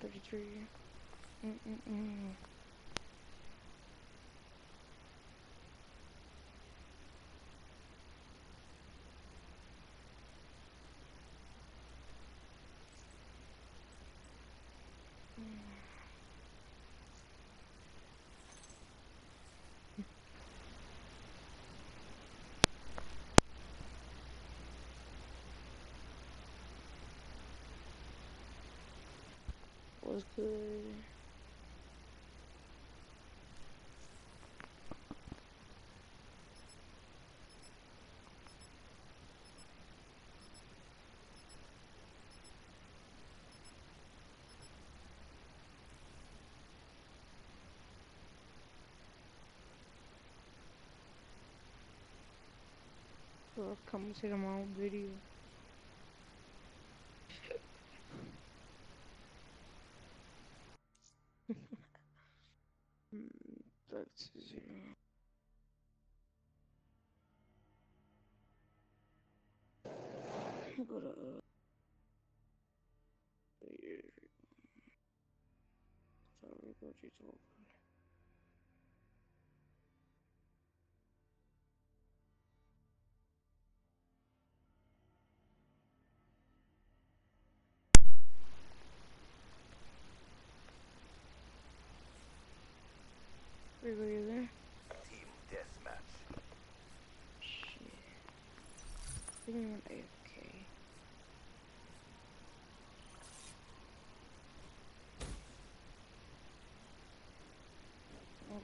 Thirty-three. Mm-mm-mm. Was good. So come to my own video. Mm, That's zero. Go to uh, here. Sorry, go to YouTube. Wait, were you there? Team deathmatch. Shit. Give me an AFK.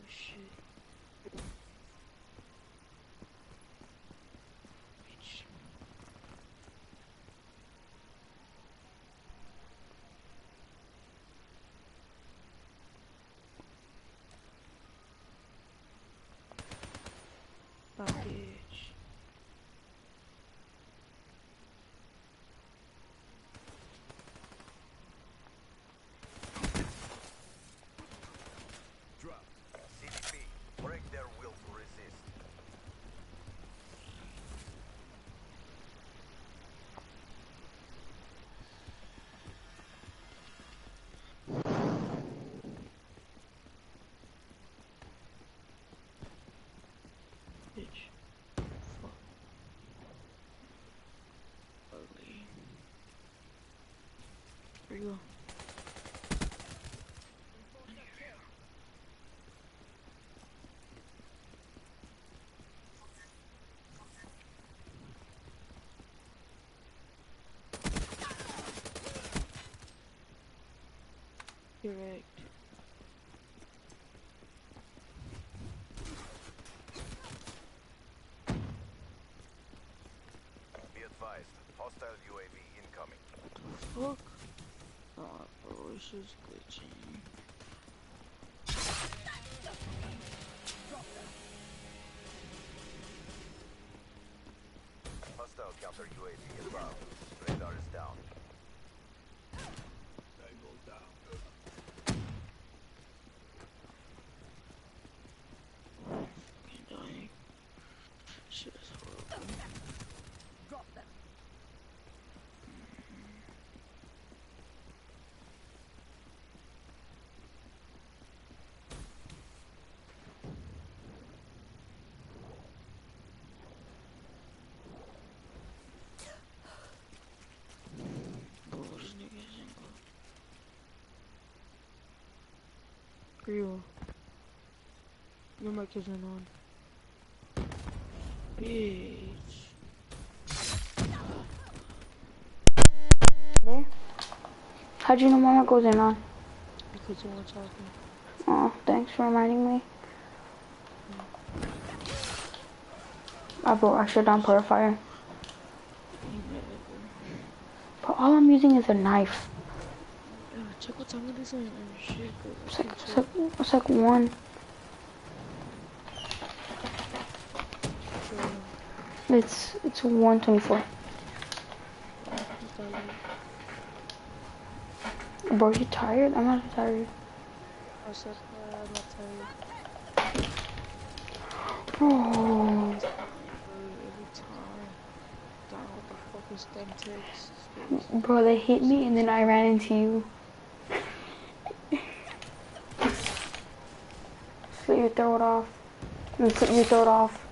Shit. Bitch. Drop. You go? Correct. Be advised. Hostile UAV incoming. Fuck. This is glitching. Hostile counter UAV inbound. Radar is down. Fucking dying. Shit is horrible. Bro, this nigga is single. Real. Your mic isn't on. Bitch. There? How'd you know Mama goes in on? Because you weren't talking. Oh, thanks for reminding me. I brought shut down Purifier. But all I'm using is a knife. Yeah, check what time it is and shit. It's like, it's like, it's like one. It's it's one twenty four. Bro, you tired? I'm not tired. I said, uh, I'm not tired. Bro. Bro, every time. God, what the fuck is them texts? Bro, they hit me and then I ran into you. Slit it off. Slit your throat off.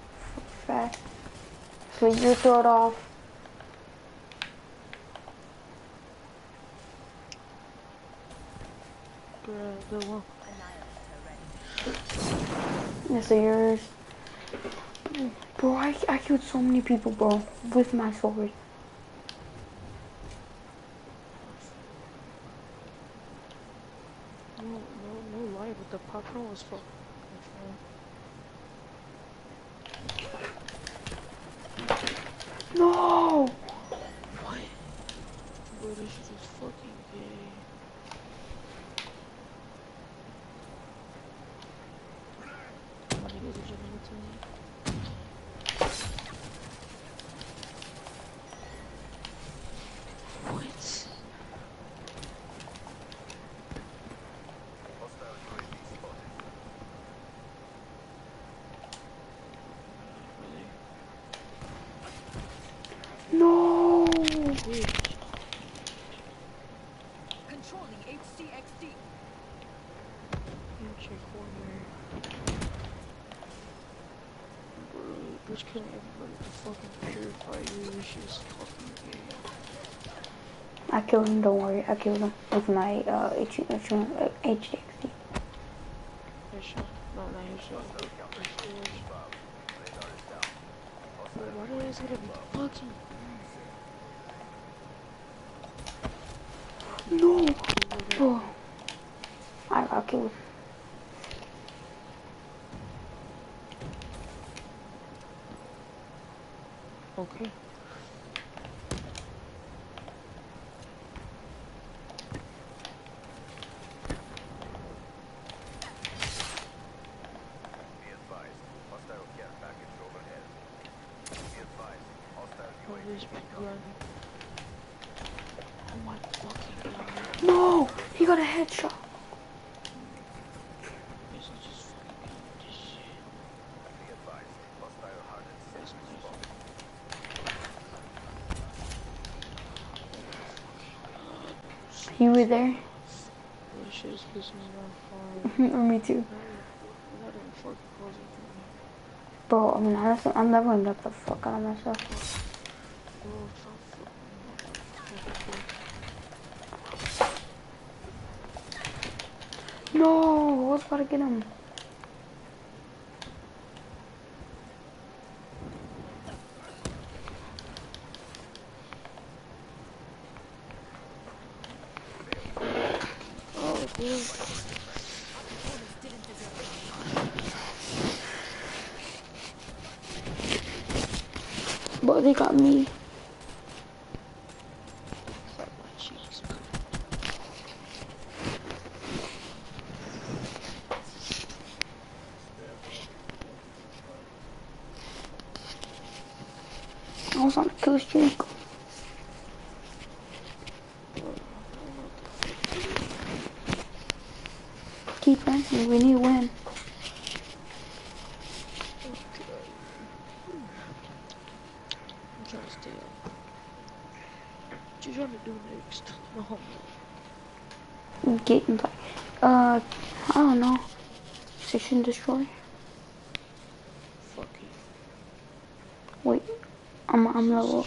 Fast. Slit your throat off. Bro, the one. Yes, they're yours. Bro, I, I killed so many people, bro, with my sword. No, no, no lie, but the popcorn was fucking. No! What? Bro, this shit is fucking gay. My niggas are jumping into me. What? Hostile UAV spotted. Really? No! Bitch. Controlling HCXD. You check corner. Bro, bitch killing everybody to fucking purify you. Shit's fucking gay. I killed him, don't worry. I killed him with my uh, H- H- uh, HDXD. Headshot. No, not headshot. headshot. Radar is down. Bro, why do they gotta be fucking? No! Bro. I got killed. Okay. Be advised. Hostile care package overhead. Be advised. Hostile Oh, UAV this incoming. gun. Oh my fucking god. No! He got a headshot. This is just fucking killing this shit. Be advised. Hostile hardened That's sentry nice. spotted. You were there? Bro, this shit is pissing me off hard. me too. Bro, I mean, honestly, I'm never gonna get the fuck out of myself. No! I was about to get him. Oh, dude. But they got me. Fuck my cheeks. I was on a kill streak. Keep running. We need to win. I'm trying to stay up. What you trying to do next? No, Get in, uh, I don't know. And destroy. Fuck you. Wait, I'm I'm level.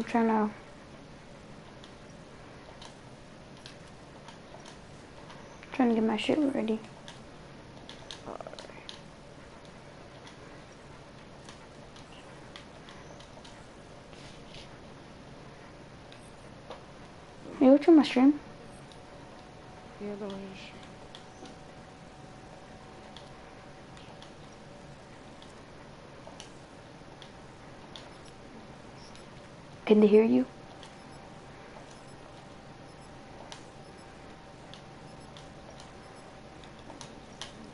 I'm trying to... Trying to get my shit ready. Are you watching my stream? Yeah, the way Can they hear you?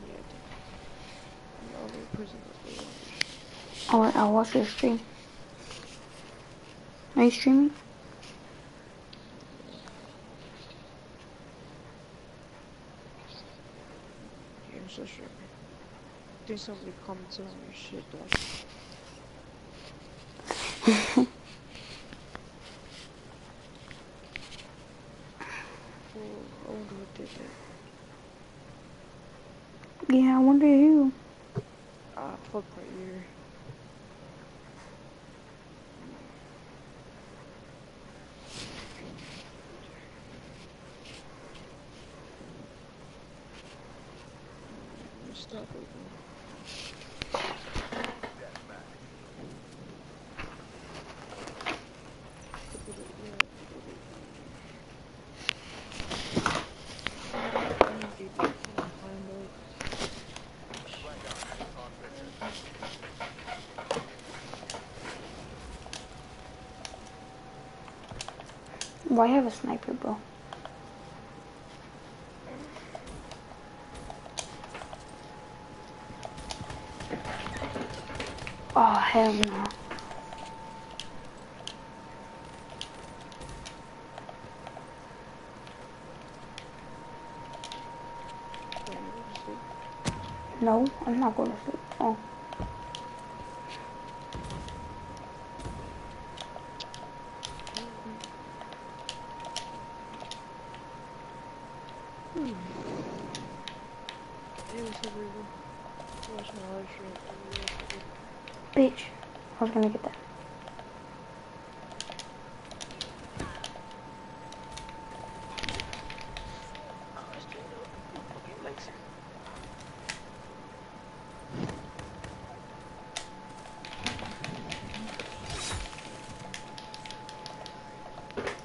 Yeah, I think. The only person that they want. I'll, watch your stream. Are you streaming? Yeah, I'm so sure. I somebody commented on your shit, dog. Oh, I wonder who did that. Yeah, I wonder who. Ah, fuck my ear. Stop it. Why have a sniper, bro? Oh, hell no. No, I'm not going to sleep. Oh. Bitch. I was gonna get that.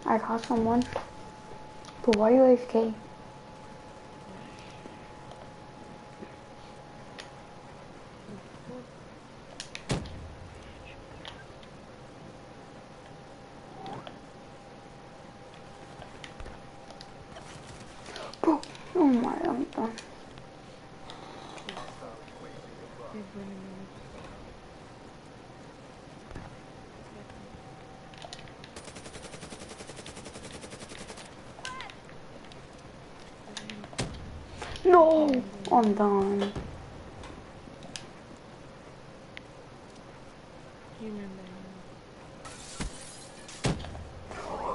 I caught someone. But why are you AFK? Bro, oh my, I'm done. I'm done.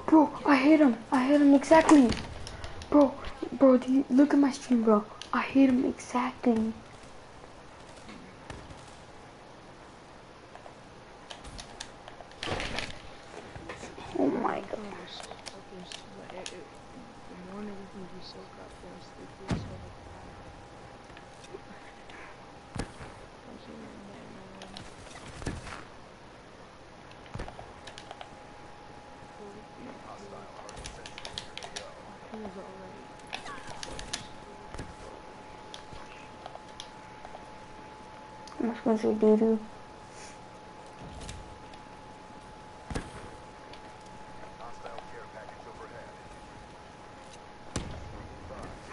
Bro, I hit him. I hit him exactly. Bro, bro, do you, look at my stream, bro. I hit him exactly. Oh my god. I'm just gonna say doo doo.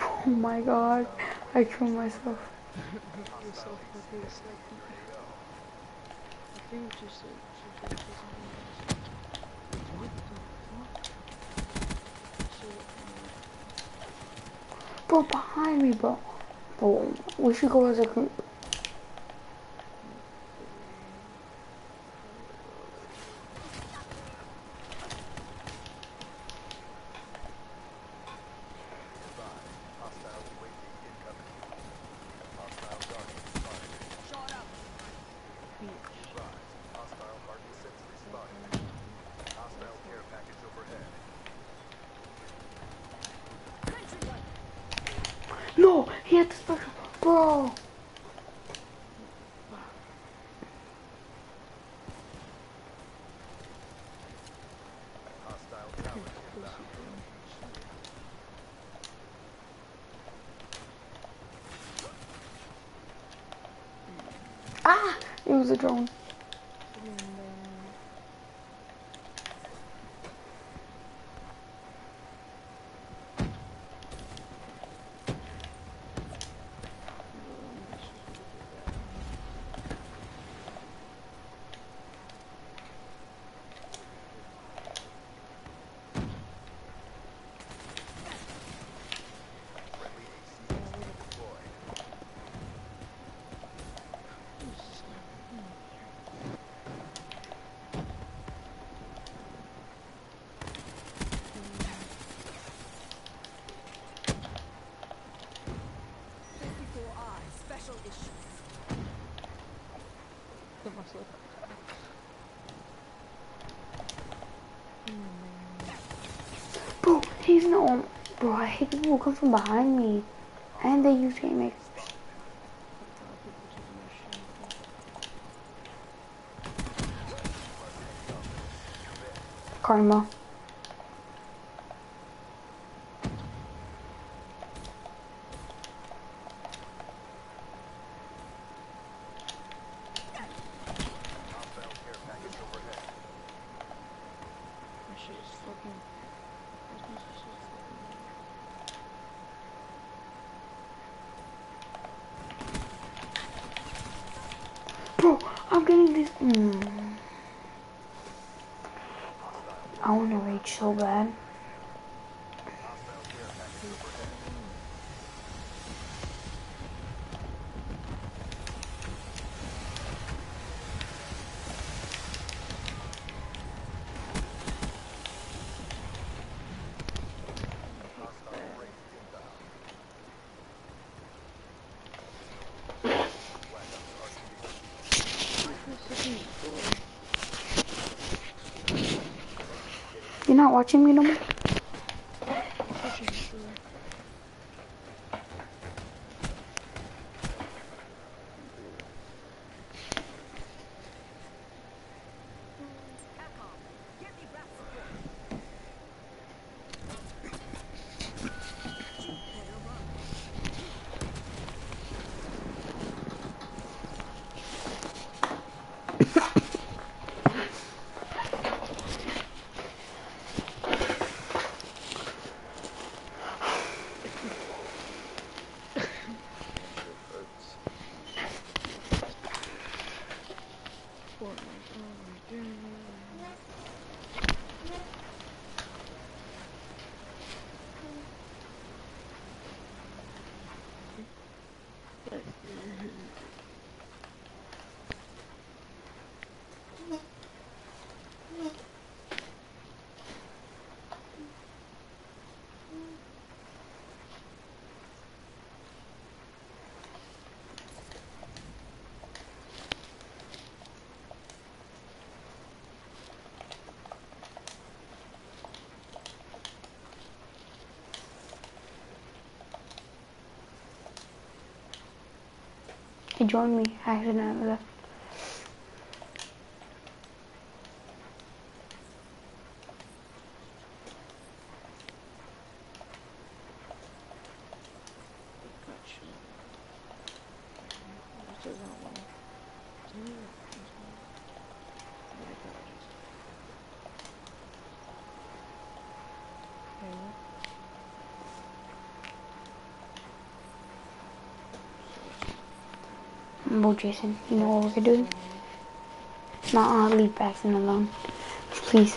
Oh my god. I killed myself. Bro, behind me, bro. Bro, we should go as a group. Hostile UAV incoming. Hostile Guardian spotted. Shot up. Rise. Hostile Hardy sentry spotted. Hostile care package overhead. Sentry gun. No, he had the special. Bro. Hostile tower inbound. Ah! It was a drone. He's not. Bro, I hate people who come from behind me. And they use mix. Karma. Hostile care package overhead. My shit is fucking. my shit is fucking- Bro, I'm getting this. Mm. I want to rage so bad. Hostile care package overhead. Hostile race inbound. Black Ops RTB. You're not watching me no more? Pushing through. Capcom, get me back support. Better run. Fortnite, oh my god. He joined me. Accidentally. Gotcha. This does not want. Yeah, this one. Yeah, I got it. Okay. Bro, Jason, you know what we're doing? Nah, uh, leave Paxton alone. Please.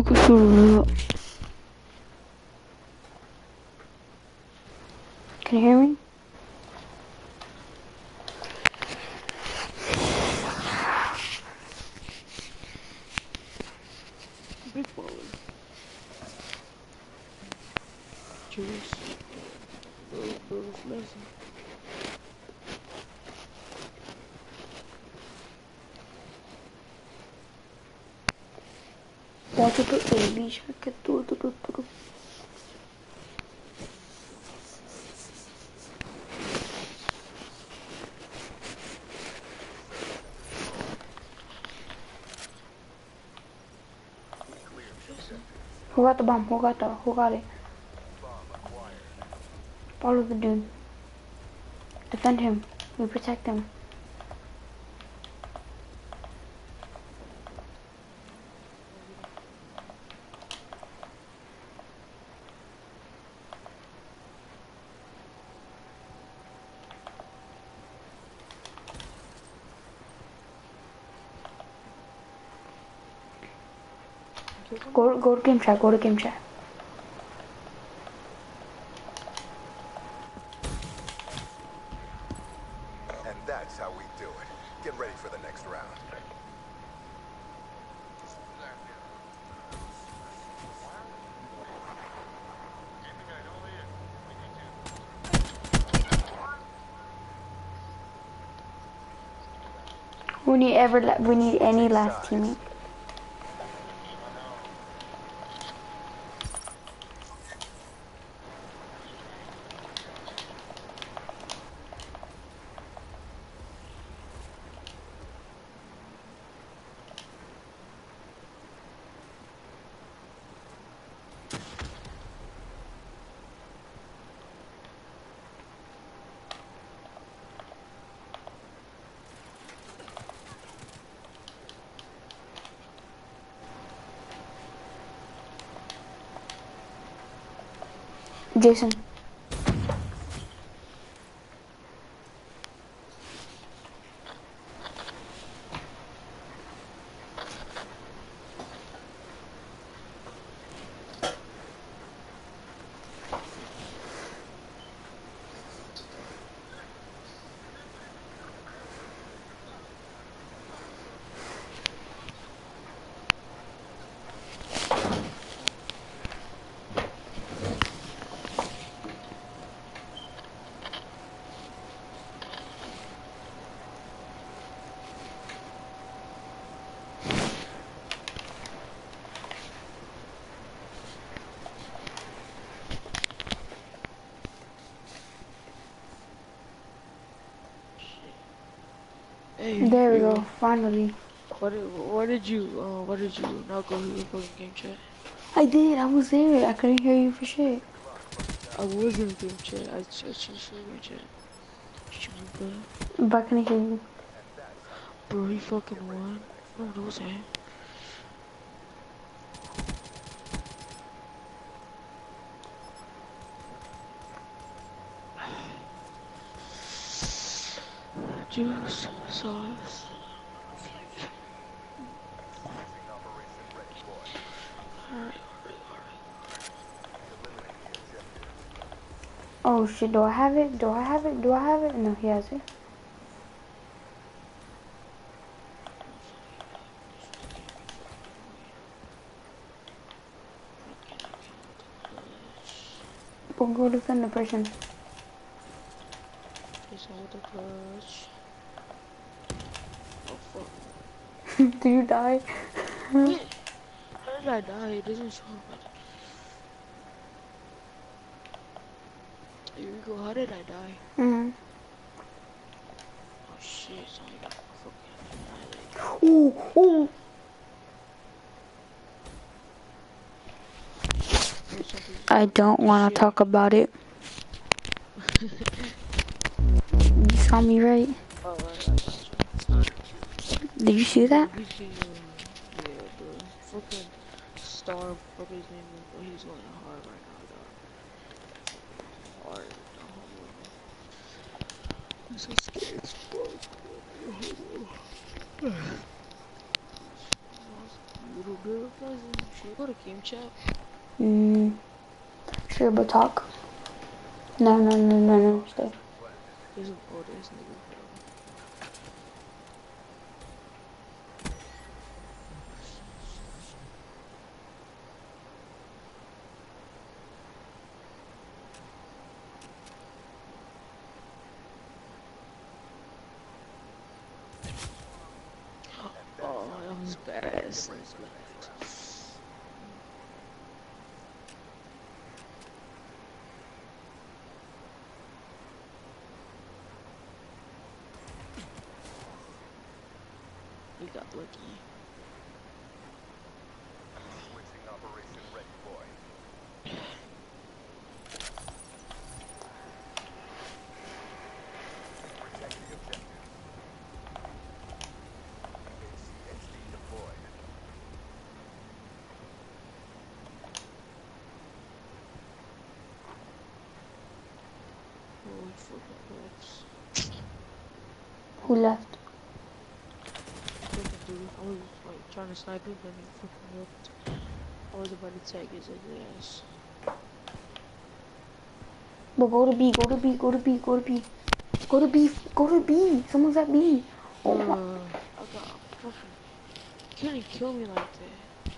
Shut up. Can you hear me? Big baller. Cheers. Bro, bro, blessing. Baby, já que é tudo pro pro. Who got the bomb? Who got the? Who got it? Follow the dude. Defend him. We protect him. Go go to game chat. Go to game chat. And that's how we do it. Get ready for the next round. We need ever. la- We need any last teammate. Jason. There we yo, go. Finally. What did, why did you, uh, why did you not go to the game chat? I did. I was there. I couldn't hear you for shit. I was in the game chat. I, I changed the game chat. Stupid, But I couldn't hear you. bro, he fucking won. No, that was him. Juice, sauce. Alright, Oh shit. Do I have it? Do I have it? Do I have it? No, he has it. Go go defend the person. Please hold the clutch. Oh fuck. Did you die? How did I die? It doesn't show up. Here we go, how did I die? Mm. Oh shit, it's only got fucking Ooh, ooh. I don't want to talk about it. You saw me right? Right, I got you. Did you see that? We yeah, bro. Fucking star, fuck his name, he's going hard right now, dog. Hard, dog. I'm so scared as fuck. Little girl cousin, shit. go to game chat? Mm. Sure, but talk. No, no, no, no, no, stay. There's an oh, there's nigga. Oh, that was badass. That was badass. We got lucky. Switching operation ready, boy. Protect the objective. HCXD deployed. Holy fucking clips. Who left? I was like trying to snipe him, then he fucking whipped. I was about to tag his ass. But go to B, go to B, go to B, go to B. Go to B, go to B. Someone's at B. Oh my. Uh, I got fucking. Can't even kill me like that.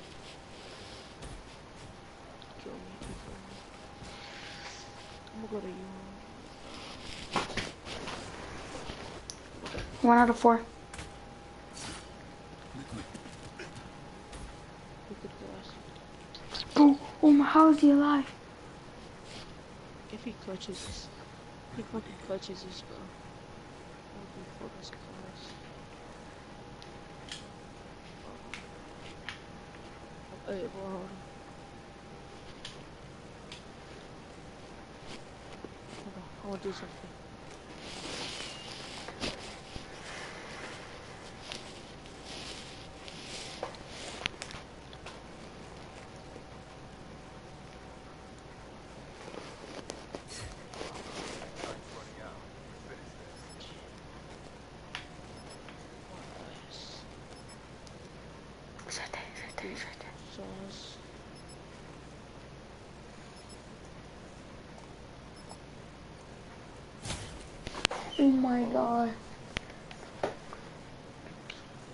Kill me. I'm gonna go to you. One out of four. Bro, oh my, how is he alive? If he clutches this, he fucking clutches this, bro. Bro, hold on. Hold on, I wanna do something. Time's running out. Finish this. Nice. Shut it, shut it, shut it. Sauce. Oh my god.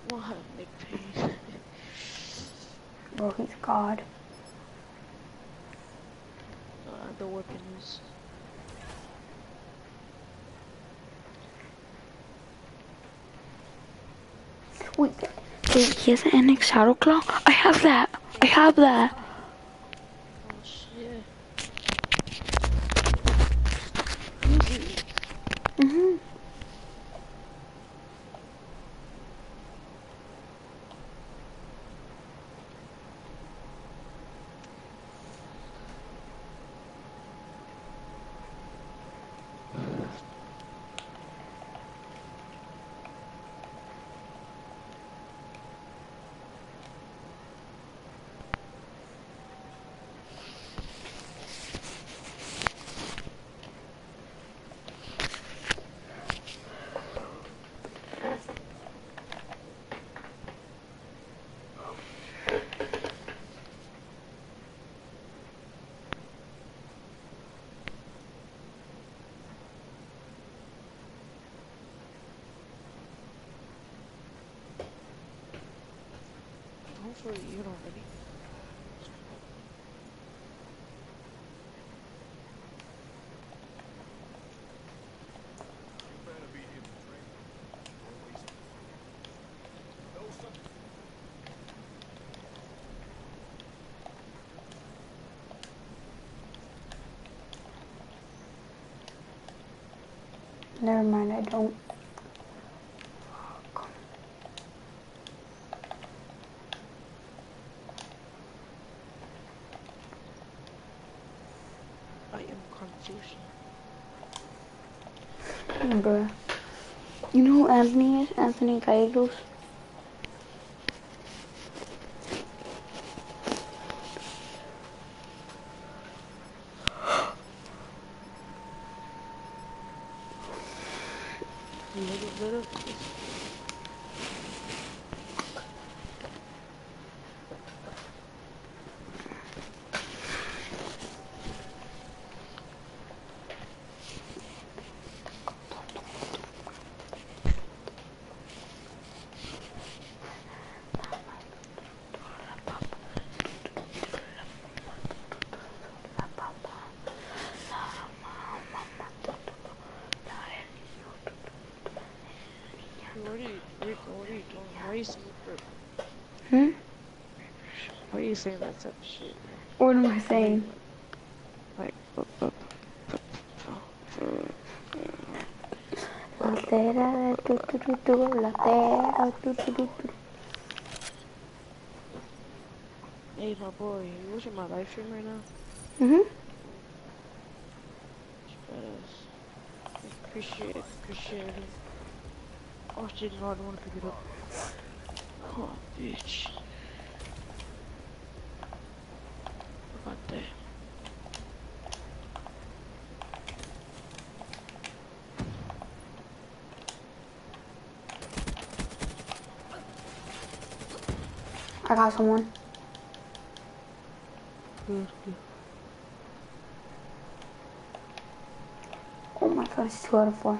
What Nick Payne? Bro, he's God. uh, the weapon is. Wait, wait, he has an NX Shadow Claw? I have that. I have that. Oh shit. Easy. Mm-hmm. Hopefully you don't really. Never mind, I don't. I am confusion. You know who Anthony is? Anthony Gallegos. You look at better? Saying that type of shit. What am I saying? Like, uh, uh, Latera, tu, tu, tu, tu, latera, tu, tu, tu, tu. hey, my boy, you watching my live stream right now? Mhm. Badass. Appreciate it, appreciate it. Oh shit, no, I don't want to pick it up. Oh, bitch. How about that? I got someone. Oh my god, it's two out of four.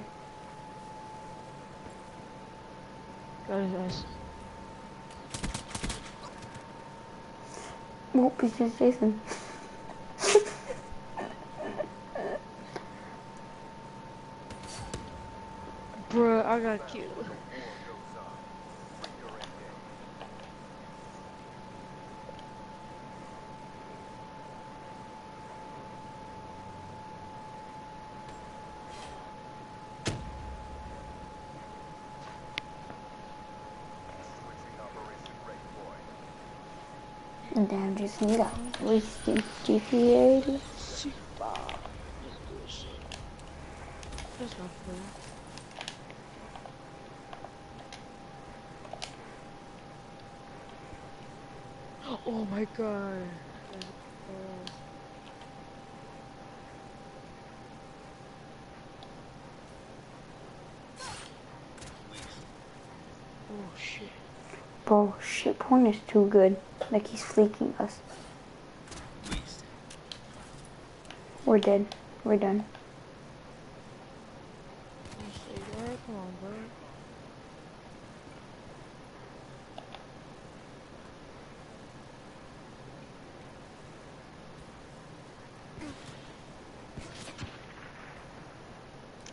Got his ass. Nope, it's just Jason. Bruh, I got killed. Damn, Jason, you got wasted GTA. See, Bob. That's bullshit. That's not fair. Oh my god. Oh shit. Bro, shit porn is too good. Like he's fleeking us. We're dead. We're done. You say that? Come on, bro.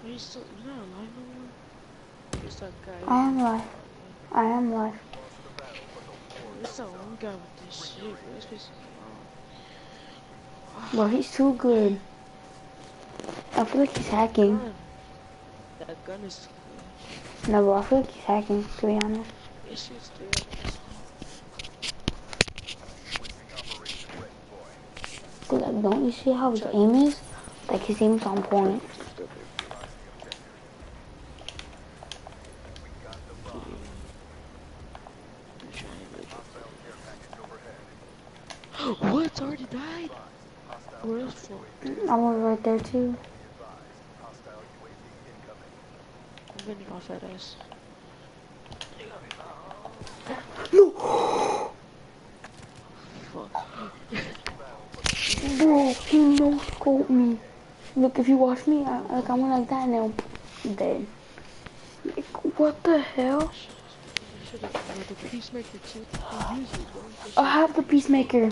Are you still you're not alive no more? It's that guy. I am live. I am live. It's that one guy with this shit, bro. It's pissing me off. Bro, he's too good. I feel like he's hacking. That gun is good. No, bro, I feel like he's hacking, to be honest. This shit's good. Switching Operation Breakpoint. Cause like, don't you see how his aim is? Like his aim's on point. We got the bomb. Hostile care package overhead. What? It's already died? Hostile Where else for? I was right there too. be advised. Hostile UAV incoming. I'm getting off that ass. No! Fuck. Bro, he no scoped me. Look, if you watch me, I, like I went like that now. Dead. Like, what the hell? Should have the peacemaker too. You use it, bro. You I have the peacemaker.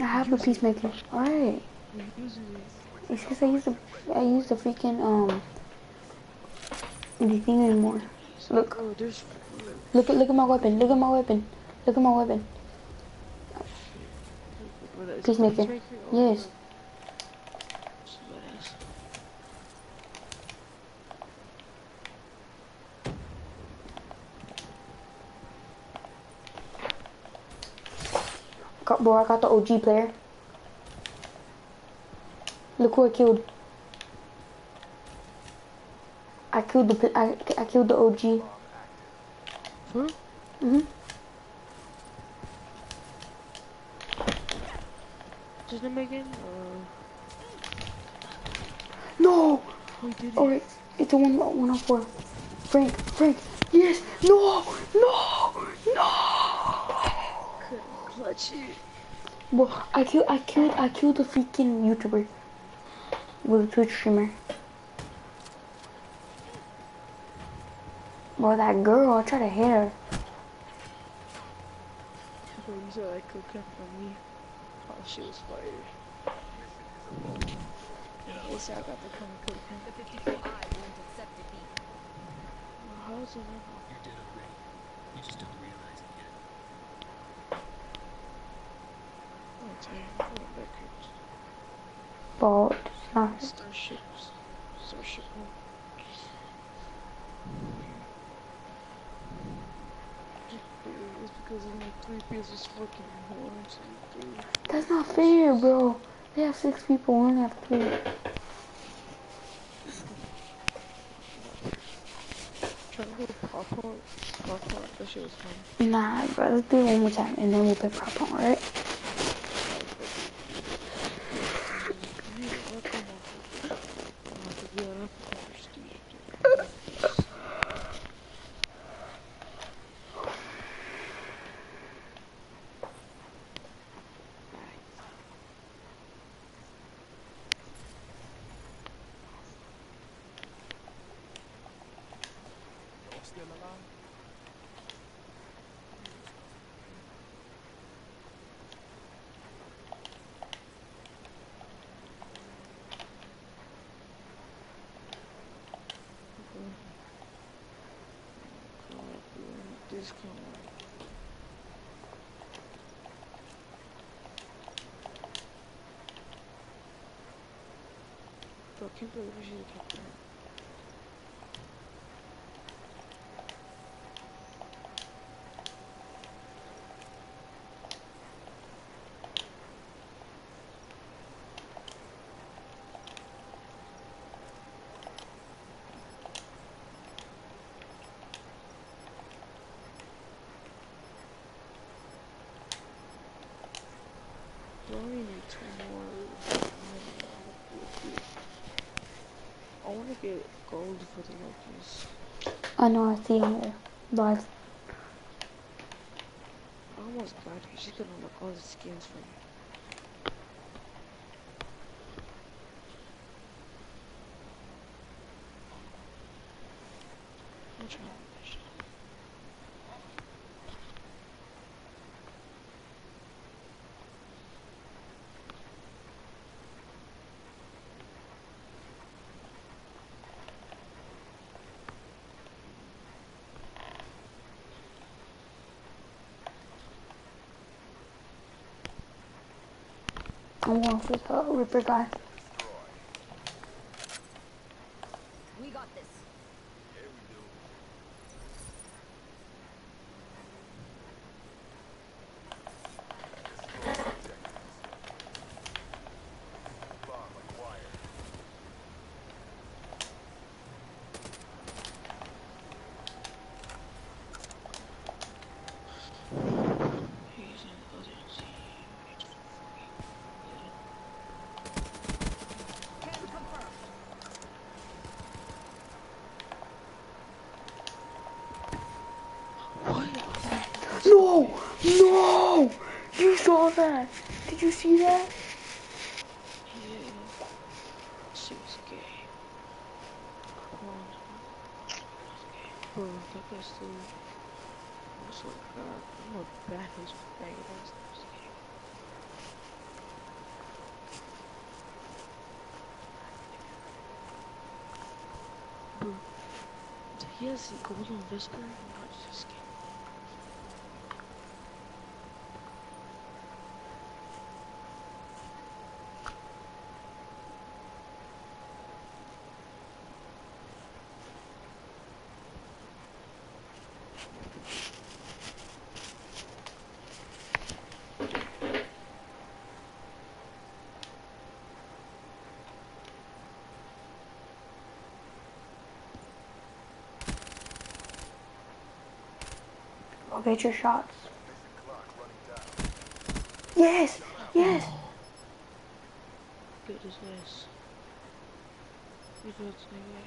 I have a peacemaker. Alright. It's because I used the I used the freaking um the thing anymore. Look, look at look at my weapon. Look at my weapon. Look at my weapon. Peacemaker. Yes. it's badass. Bro, I got the OG player. Look who I killed. I killed the I, I killed the OG. Huh? Mhm. Does it make it? Uh, No. oh, he did it. Oh wait, it's a one one oh four. Frank, Frank. Yes. No. No. No. Couldn't clutch it. Bro, I killed, I killed, I killed the freaking YouTuber. With a Twitch streamer. Bro, that girl, I tried to hit her. Bro, you said I could come me. Oh, she was fired. He said I got the come cook The 54 I won't accept defeat. How is it not? You did already. You just don't But it's not. Starship one. It's because only three pieces fucking three. That's not fair, bro. They have six people, we only have three. Trying to go pop art. Pop art. That shit was fun. Nah, bro, let's do it one more time and then we'll pick pop on, alright? Yeah, I'll come on. Uh, to be honest, prestige. Y'all still alive? Discount. Bro, I can't believe we should have kept that. We only need two more. I want to get gold for the Lokis. I know, I see on there. Live. I almost got her. She's gonna unlock all the skins for me. I'm trying to finish. I'm going for the Ripper guy. We got this. Yeah, we do. Destroy objectives. Bomb acquired. He's in the other team. Can confirm. What? No! No! You that! Did you see that? Yeah. She was gay. Come on. Bro, that guy's still. Swear to God, I'm gonna bat his faggot ass. Bro, he has golden whisker, not just skin. Get your shots. Yes! Yes! Get his ass. Look at this nigga.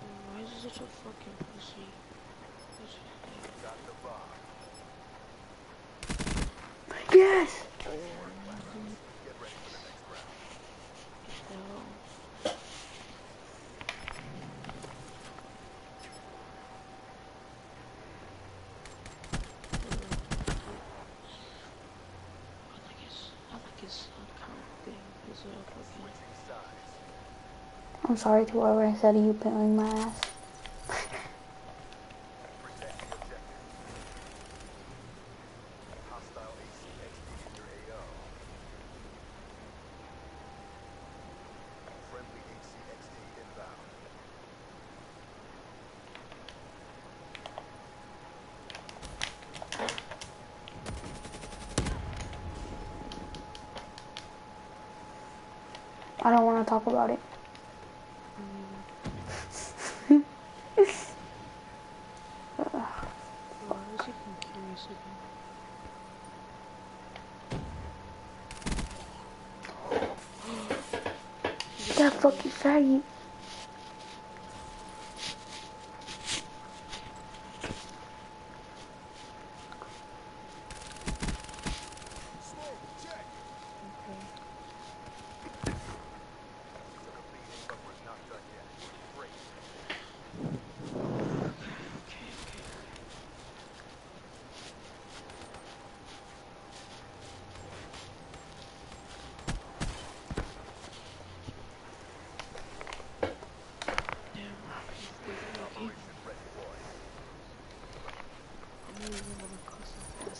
Bro, Why is he such a fucking pussy? What's his name? Got the bomb. Yes! Get ready for the next round. No. I like his, I like his account thing. His fucking. Switching sides. I'm sorry to whoever said you peeling my ass. talk about it.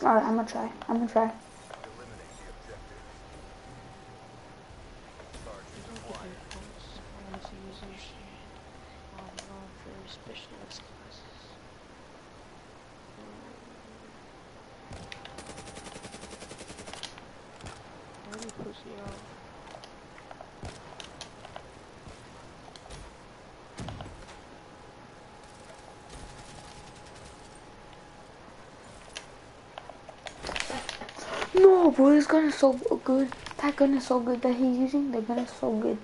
Alright, I'm gonna try. I'm gonna try. boy, this gun is so good. That gun is so good that he's using. The gun is so good.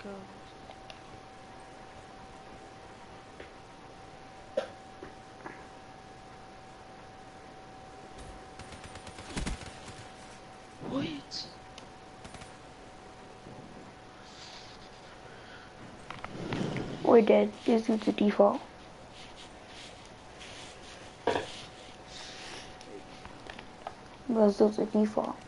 Oh go. Wait. We're dead. This is the default. This is the default.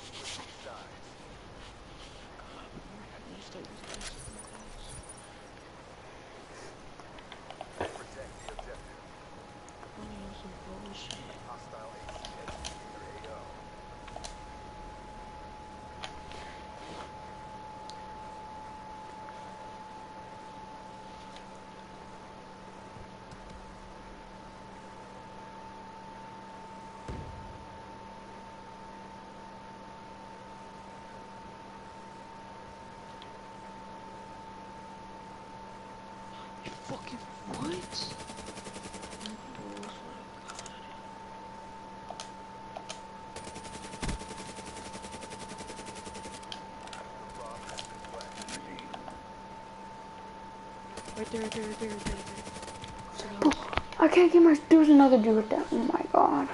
can't get my there's another dude with that. Oh my god.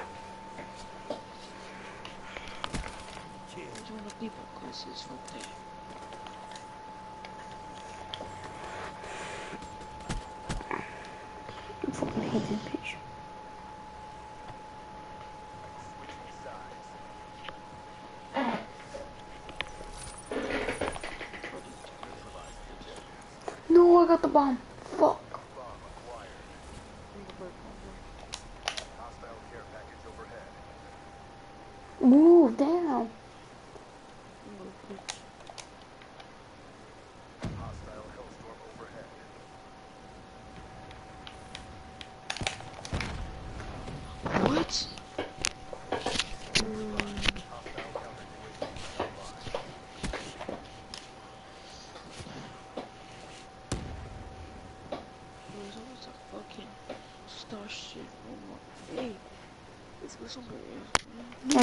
No, I got the bomb.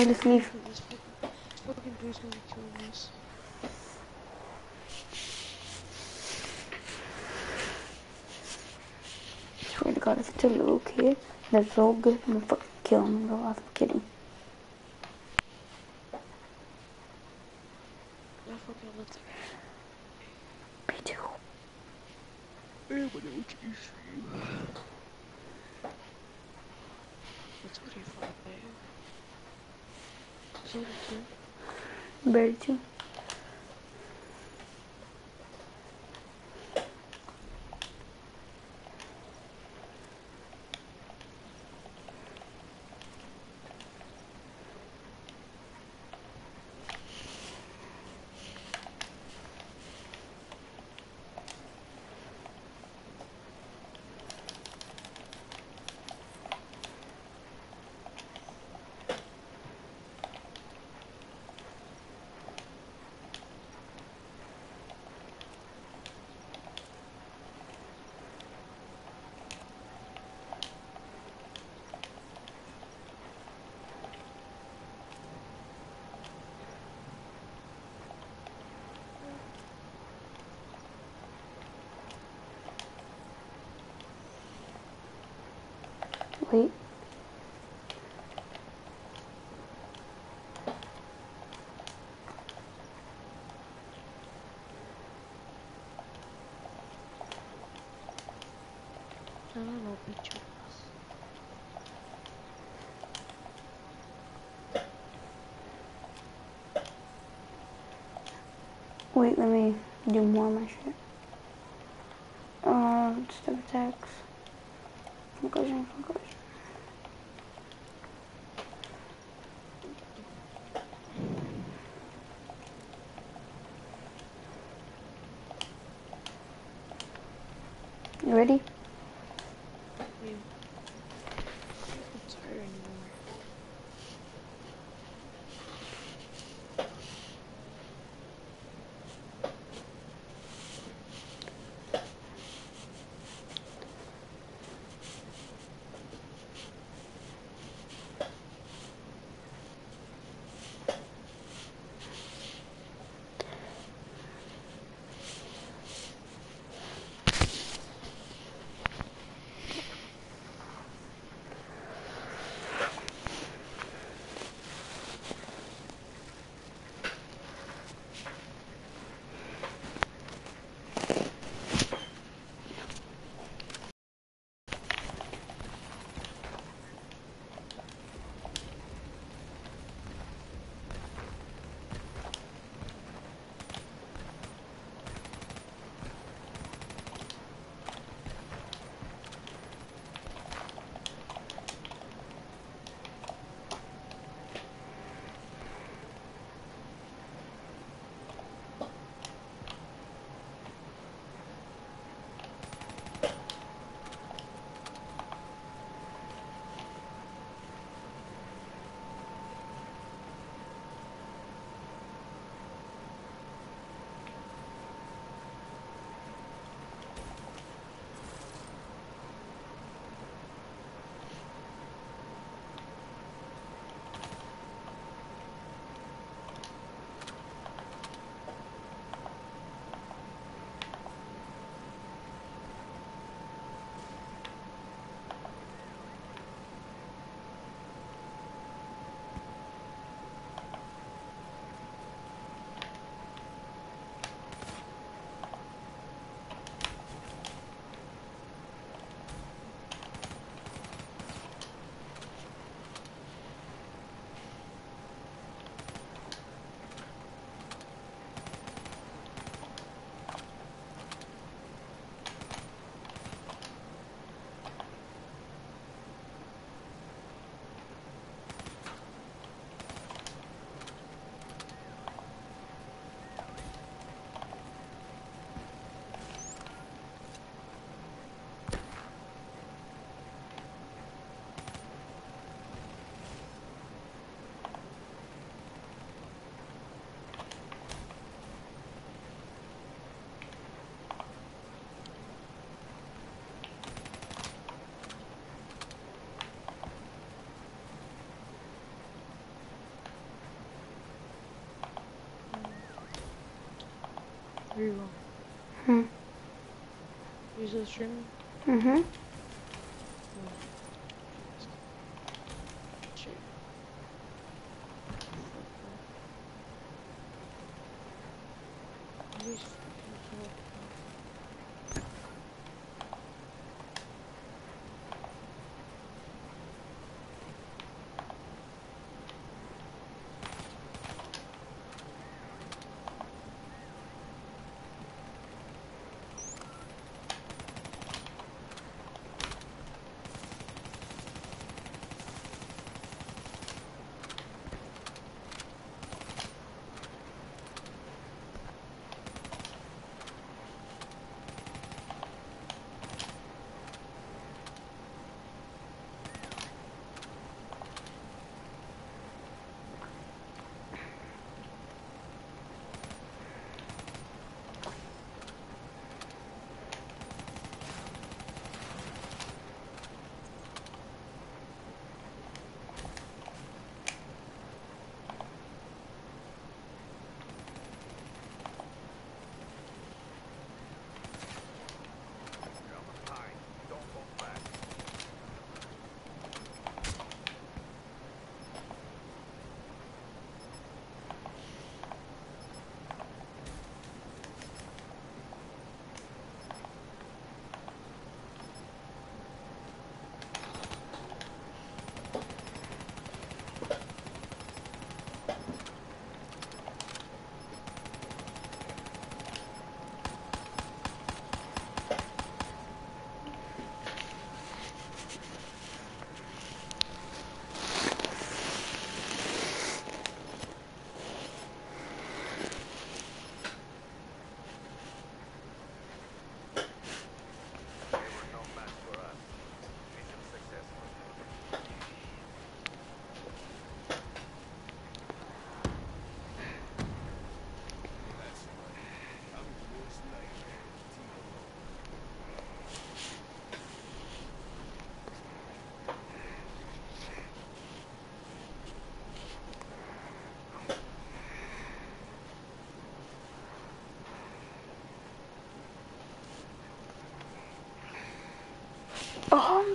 I just leave. Swear to God, if it's a little kid, that's so good. I'm gonna fucking kill him, bro. I'm kidding. Know pictures. Wait, let me do more of my shit. Uh, step attacks. Go. Hmm. Use the stream. Mm-hmm.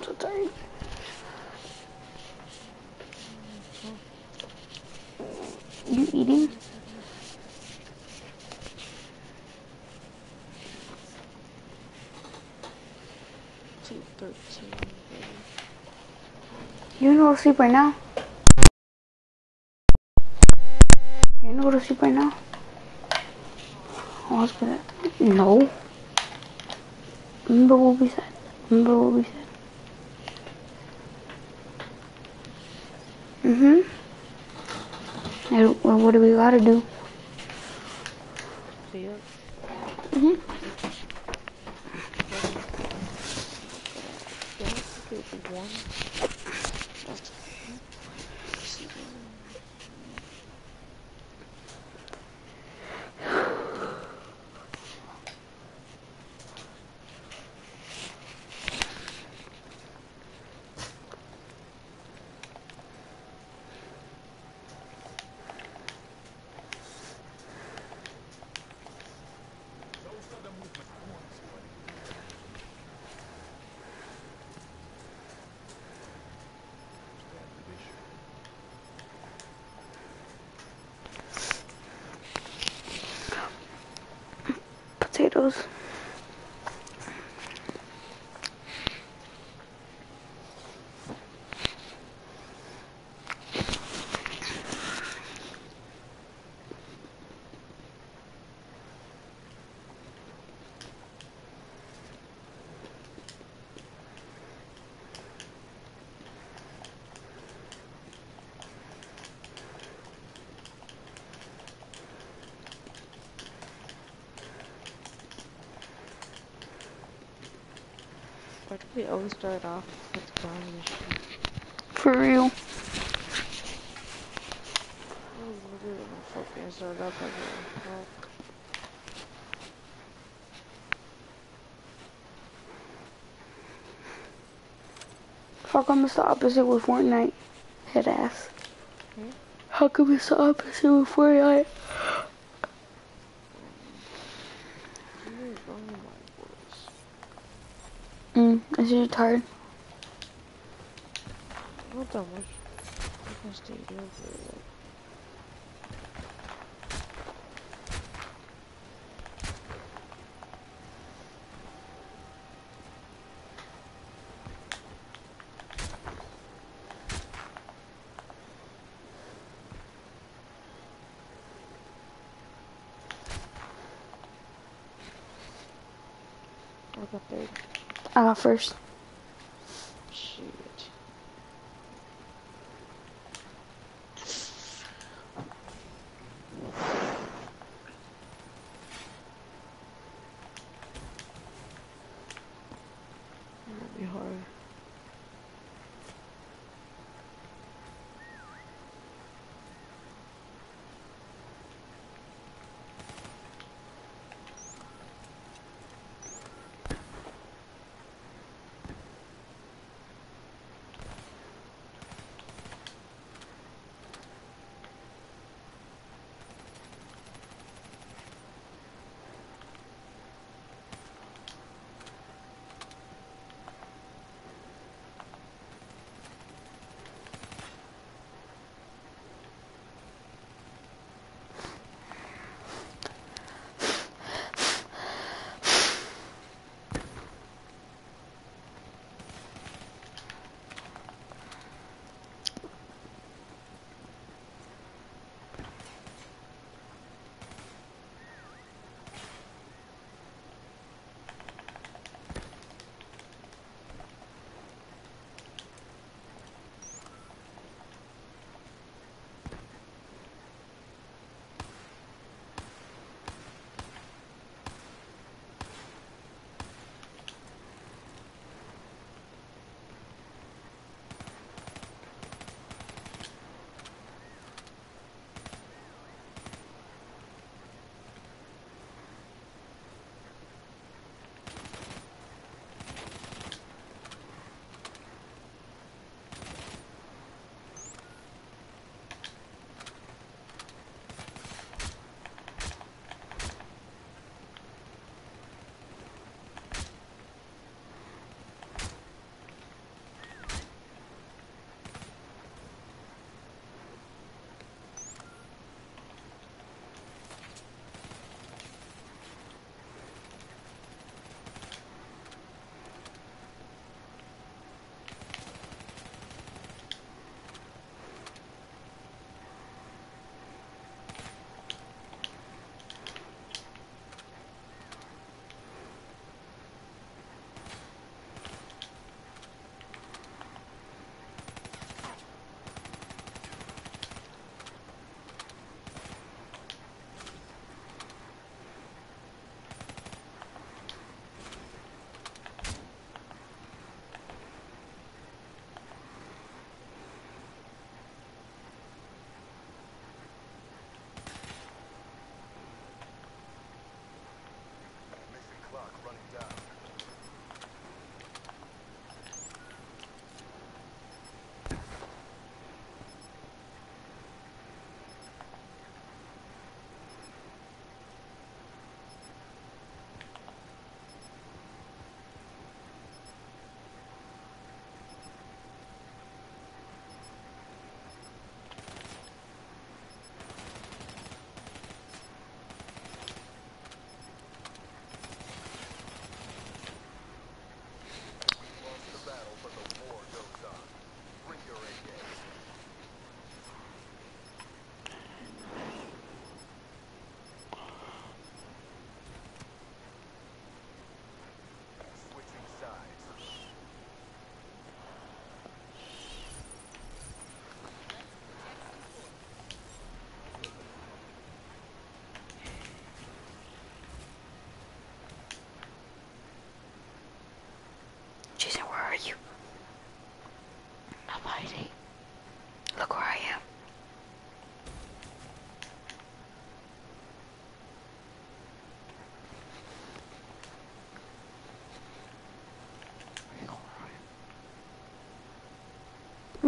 So tired. You eating? You to sleep right now? You to sleep right now? Was. No. Remember what we said? Remember what we said? Mm-hmm. And well, what do we gotta do? See it? Mm-hmm. Yeah, I think it'll be one. Adiós. We always start off with mission? For real. Literally, my fucking start up everywhere. Fuck. How come it's the opposite with Fortnite? Head ass. Hmm? How come it's the opposite with Fortnite? Where are my boys? Mm, is you tired? Not that much. I can stay here for a while. I got third. I got first.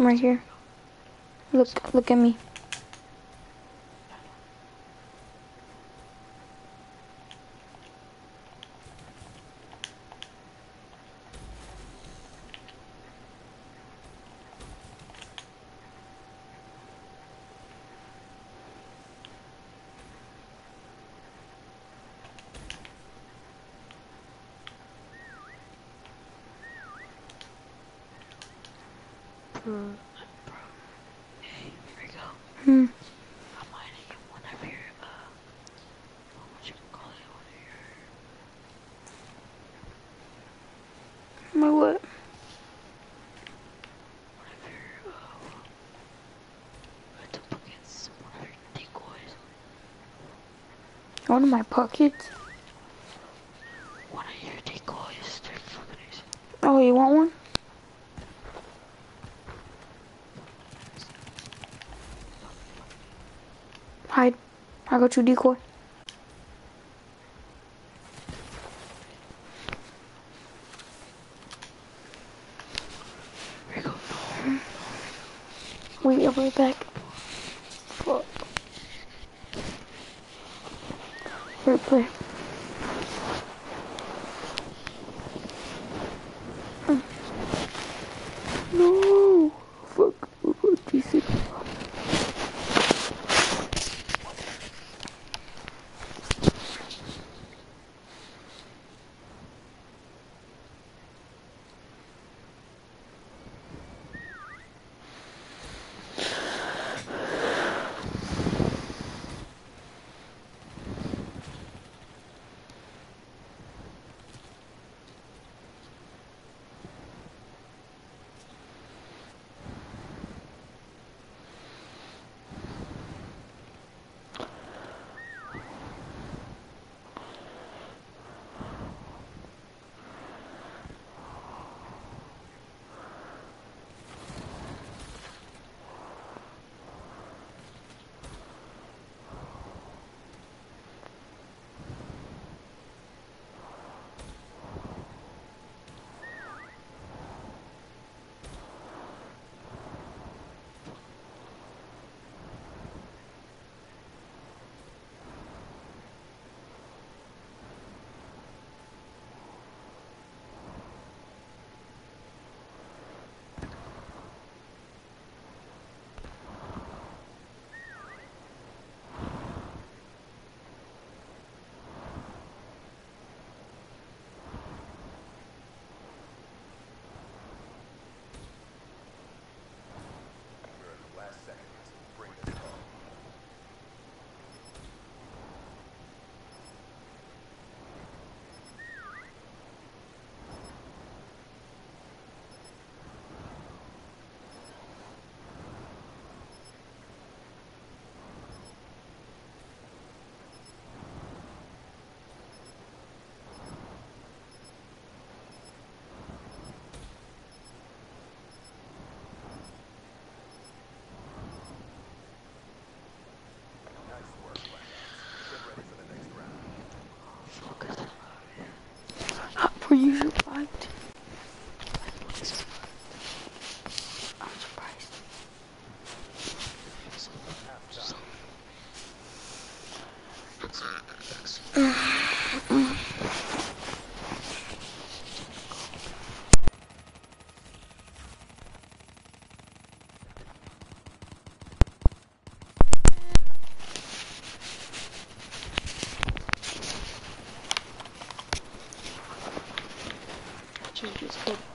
I'm right here. Look, look at me. Hmm. I'm one of your, uh, what you call it, My what? One of my pockets. One of your decoys, they're fucking easy. Oh, you want one? Hide. I got you decoy. We be right back. Right rouge change his head.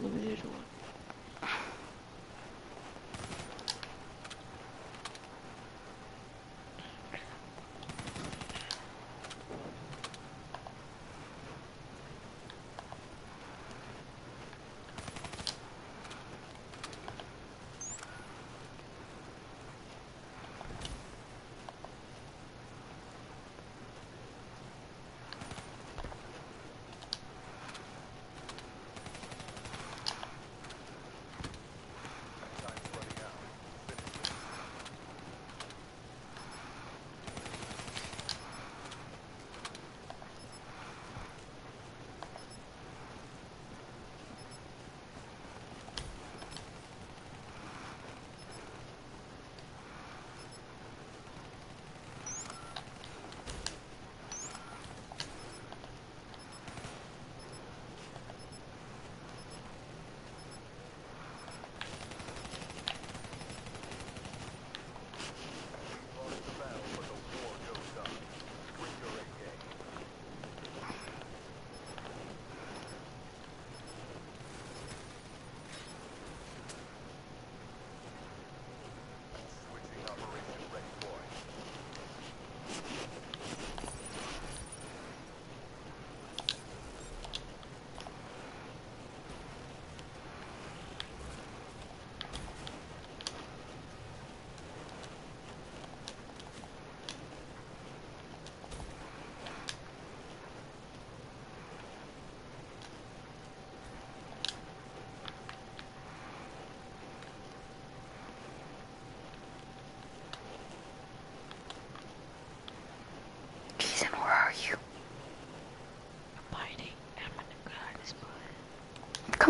journée, journée.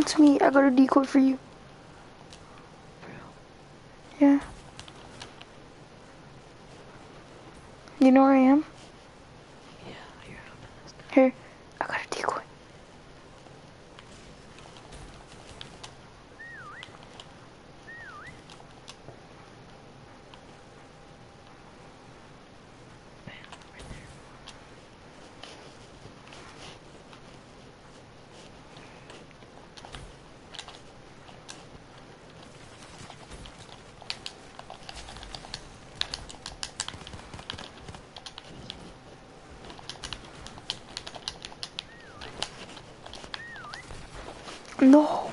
It's me. I got a decoy for you. no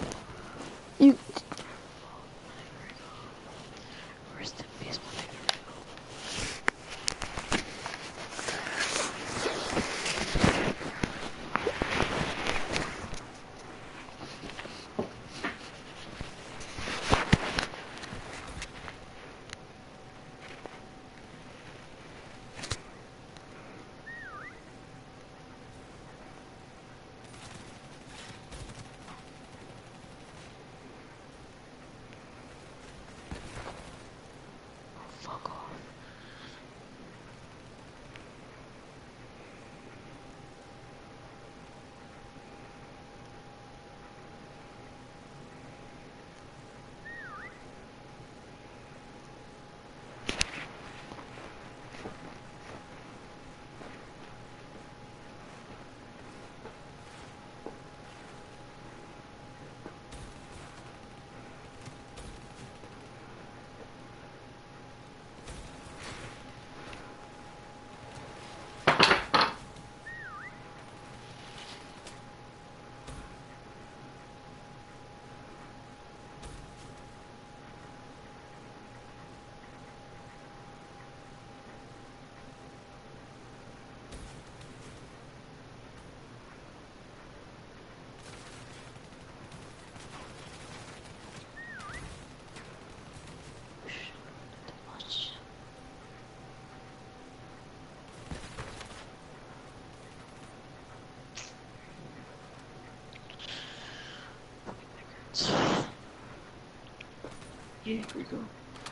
Here we go.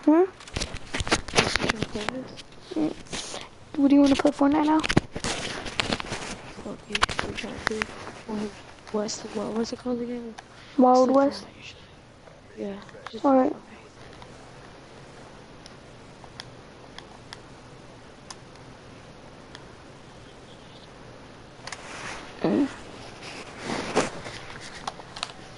Huh? What do you want to put Fortnite now? Okay, we're trying to Wild West. What was it called again? Wild West. Yeah. Alright.